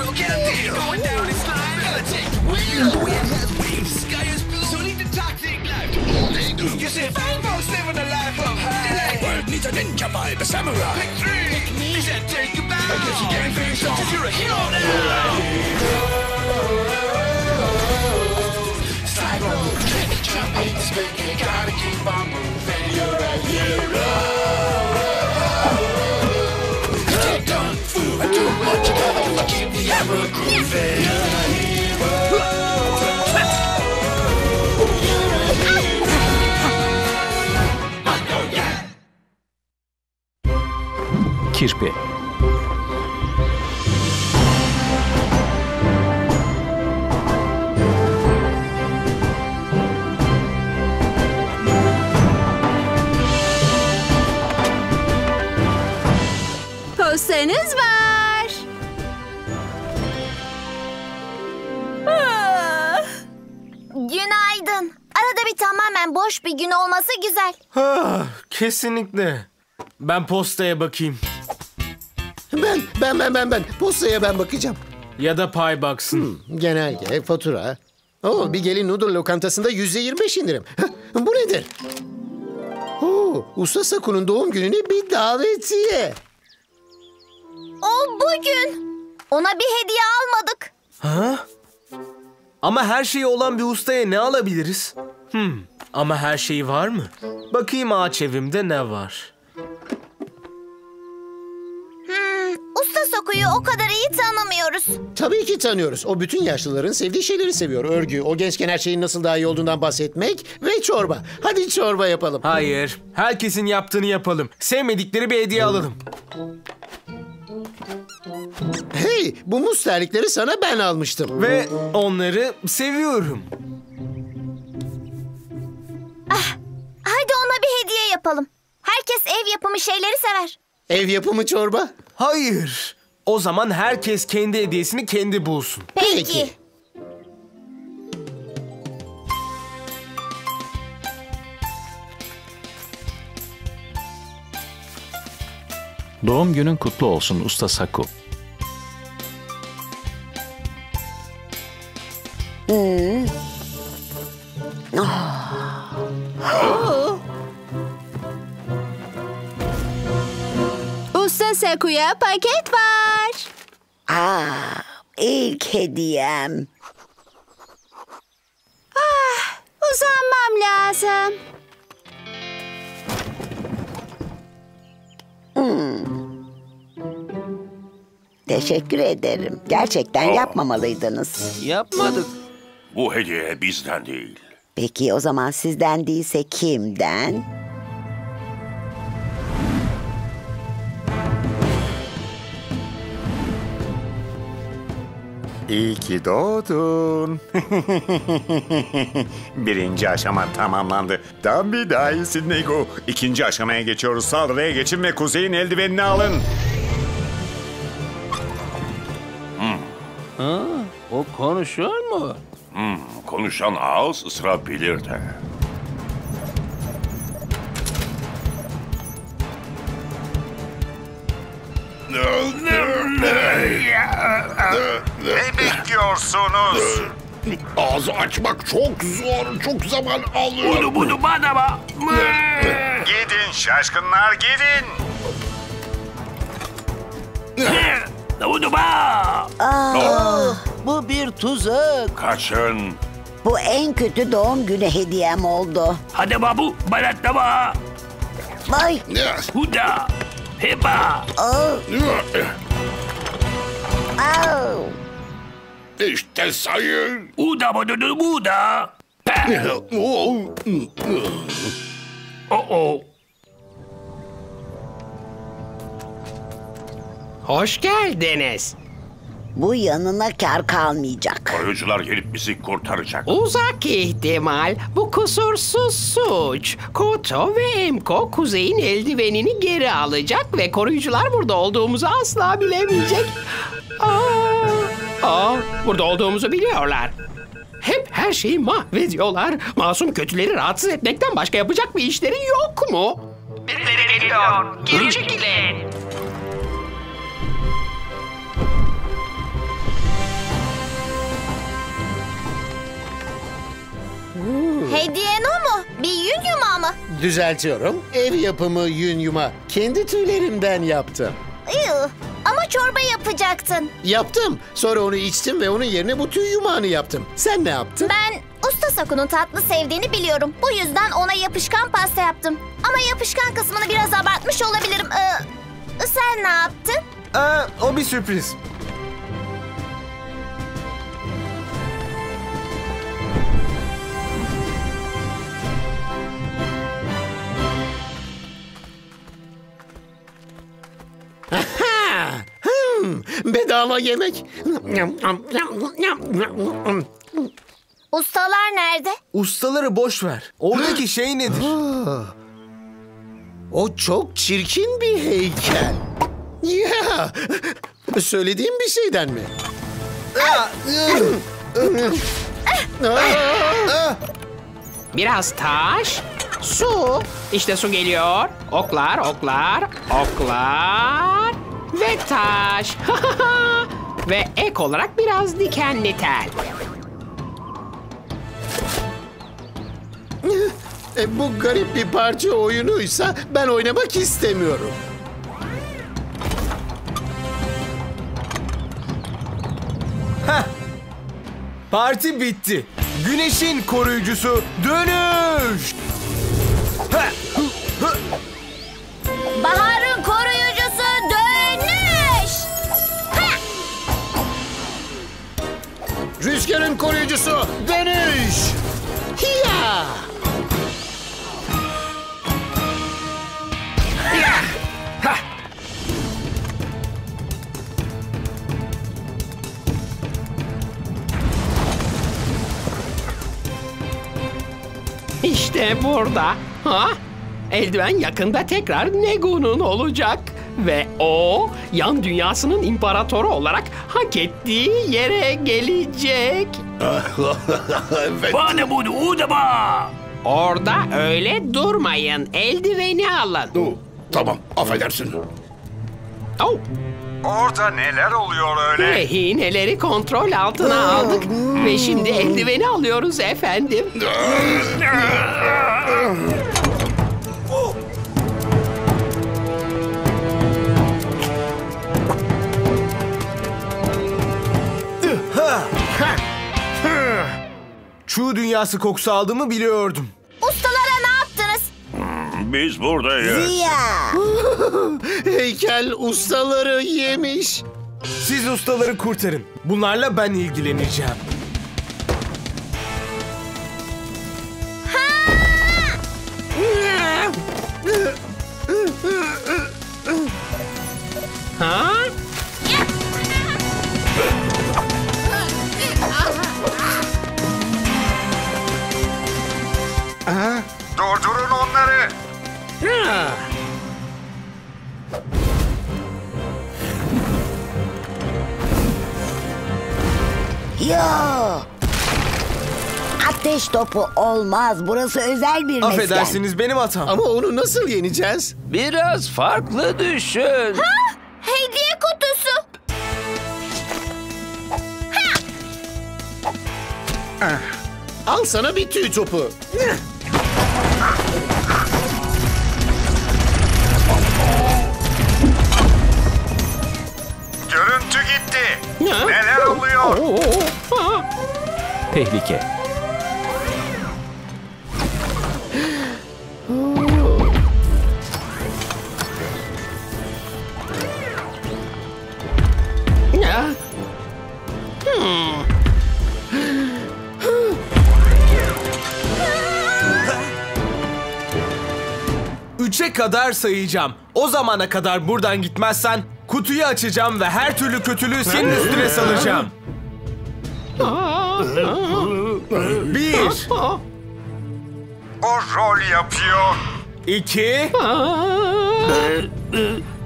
world can deal. Going down in slime. The wheel. Wind has wings. Sky is blue. So need the toxic life they do. You see, Fangos living a life of high. World needs a ninja vibe, a samurai. Pick three. He said take a bow. I guess you can't finish off. You're a hero now. Slide roll. Kick, jump, hate, spin. You gotta keep on moving. You're a hero. Keep the ever grooving. You're. Kirpi. Postanız var. Günaydın. Arada bir tamamen boş bir gün olması güzel. Ah, kesinlikle. Ben postaya bakayım. Ben, ben, ben, ben, ben. Postaya ben bakacağım. Ya da pay baksın. Genelge, fatura. Oo, bir gelin noodle lokantasında yüzde yirmi beş indirim. Bu nedir? Oo, Usta Saku'nun doğum gününe bir davetiye. O bugün. Ona bir hediye almadık. Ha? Ama her şeyi olan bir ustaya ne alabiliriz? Hmm. Ama her şeyi var mı? Bakayım ağaç evimde ne var? Hmm, Usta Soku'yu o kadar iyi tanımıyoruz. Tabii ki tanıyoruz. O bütün yaşlıların sevdiği şeyleri seviyor. Örgü, o gençken her şeyin nasıl daha iyi olduğundan bahsetmek ve çorba. Hadi çorba yapalım. Hayır. Herkesin yaptığını yapalım. Sevmedikleri bir hediye alalım. Hey, bu muz terlikleri sana ben almıştım. Ve onları seviyorum. Hadi ona bir hediye yapalım. Herkes ev yapımı şeyleri sever. Ev yapımı çorba. Hayır. O zaman herkes kendi hediyesini kendi bulsun. Peki. Peki. Doğum günün kutlu olsun Usta Saku. Usta Saku'ya paket var. Aa, ilk hediyem. Uzanmam lazım. Teşekkür ederim. Gerçekten yapmamalıydınız. Yapmadık. Bu hediye bizden değil. Peki o zaman sizden değilse kimden? İyi ki doğdun. Birinci aşama tamamlandı. Daha bir daha iyisin Nego. İkinci aşamaya geçiyoruz. Saldırıya geçin ve kuzeyin eldivenini alın. O konuşuyor mu? Hmm, konuşan ağız ısırabilir de. Ne bekliyorsunuz? Ağzı açmak çok zor, çok zaman alıyor. Bunu bunu bana bak. Gidin şaşkınlar gidin. Bunu bak. Bu bir tuzak. Kaçın. Bu en kötü doğum günü hediyem oldu. Hadi babu balatlama. Vay. Huda. Heba. Oh, oh. İşte sayın. Uda bunu buda. Oh oh. Hoş geldiniz. Bu yanına kar kalmayacak. Koruyucular gelip bizi kurtaracak. Uzak ihtimal bu kusursuz suç. Koto ve Emko kuzeyin eldivenini geri alacak ve koruyucular burada olduğumuzu asla bilemeyecek. Aa, aa, burada olduğumuzu biliyorlar. Hep her şeyi mahvediyorlar. Masum kötüleri rahatsız etmekten başka yapacak bir işleri yok mu? Birileri geliyor. Geri çekilin. Yün yumağı mı? Düzeltiyorum. Ev yapımı yün yuma. Kendi tüylerimden yaptım. Iı, ama çorba yapacaktın. Yaptım. Sonra onu içtim ve onun yerine bu tüy yumağını yaptım. Sen ne yaptın? Ben Usta Saku'nun tatlı sevdiğini biliyorum. Bu yüzden ona yapışkan pasta yaptım. Ama yapışkan kısmını biraz abartmış olabilirim. Ee, sen ne yaptın? Aa, o bir sürpriz. Bedava yemek. Ustalar nerede? Ustaları boş ver. Oradaki şey nedir? O çok çirkin bir heykel. Ya! Söylediğim bir şeyden mi? Biraz taş, su. İşte su geliyor. Oklar, oklar, oklar ve taş. ve ek olarak biraz dikenli tel. E, bu garip bir parça oyunuysa ben oynamak istemiyorum. Parti bitti. Güneşin koruyucusu dönüş. Ha, hı, Rüzgarın koruyucusu dönüş. Hiya! İşte burada. Ha? Eldiven yakında tekrar Nego'nun olacak. Ve o yan dünyasının imparatoru olarak hak ettiği yere gelecek. evet. Bana bunu udaba. Orada öyle durmayın. Eldiveni alın. Du, tamam affedersin. Oh, Orada neler oluyor öyle? rehineleri kontrol altına aldık. Ve şimdi eldiveni alıyoruz efendim. Dünyası kokusu aldığımı biliyordum. Ustalara ne yaptınız? Biz buradayız. Ziya. Heykel ustaları yemiş. Siz ustaları kurtarın. Bunlarla ben ilgileneceğim. Ha! Yo. Ateş topu olmaz. Burası özel bir mesken. Affedersiniz benim hatam. Ama onu nasıl yeneceğiz? Biraz farklı düşün. Hediye kutusu. Al sana bir tüy topu. Görüntü gitti. Ha? Neler oluyor? Tehlike. Ya. Hmm. Üçe kadar sayacağım. O zamana kadar buradan gitmezsen kutuyu açacağım ve her türlü kötülüğü senin üstüne salacağım. Bir, O rol yapıyor. iki,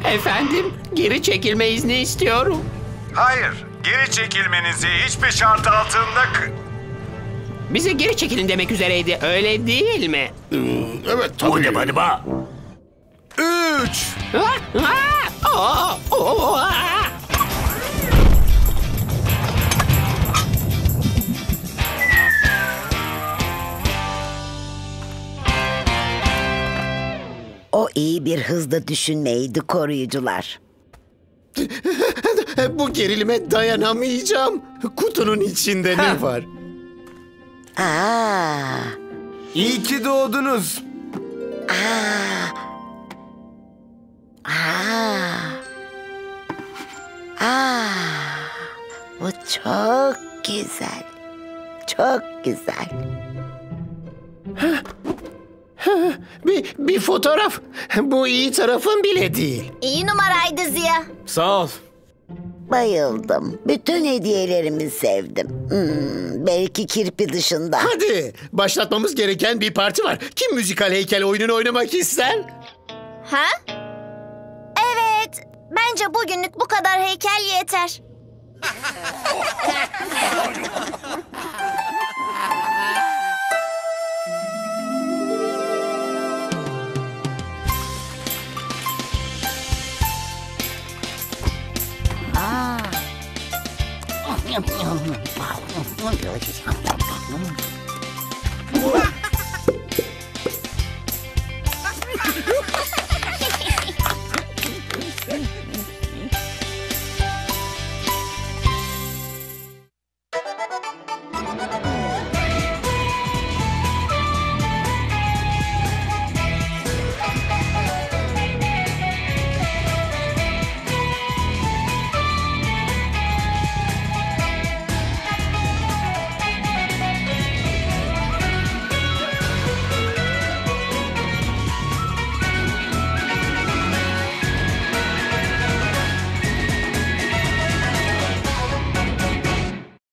Efendim, geri çekilme izni istiyorum. Hayır. Geri çekilmenizi hiçbir şart altında... Bize geri çekilin demek üzereydi, öyle değil mi? Evet tabii. Udaba udaba. üç. Ha? Ha? Aa, oo, aa. iyi bir hızda düşünmeydi koruyucular. Bu gerilime dayanamayacağım. Kutunun içinde ne var? Aa, İyi ki doğdunuz. aa, aa. Bu çok güzel. Çok güzel. Bir, bir fotoğraf. Bu iyi tarafın bile değil. İyi numaraydı Ziya. Sağ ol. Bayıldım. Bütün hediyelerimi sevdim. Hmm, belki kirpi dışında. Hadi başlatmamız gereken bir parti var. Kim müzikal heykel oyununu oynamak ister? Ha? Bence bugünlük bu kadar heykel yeter.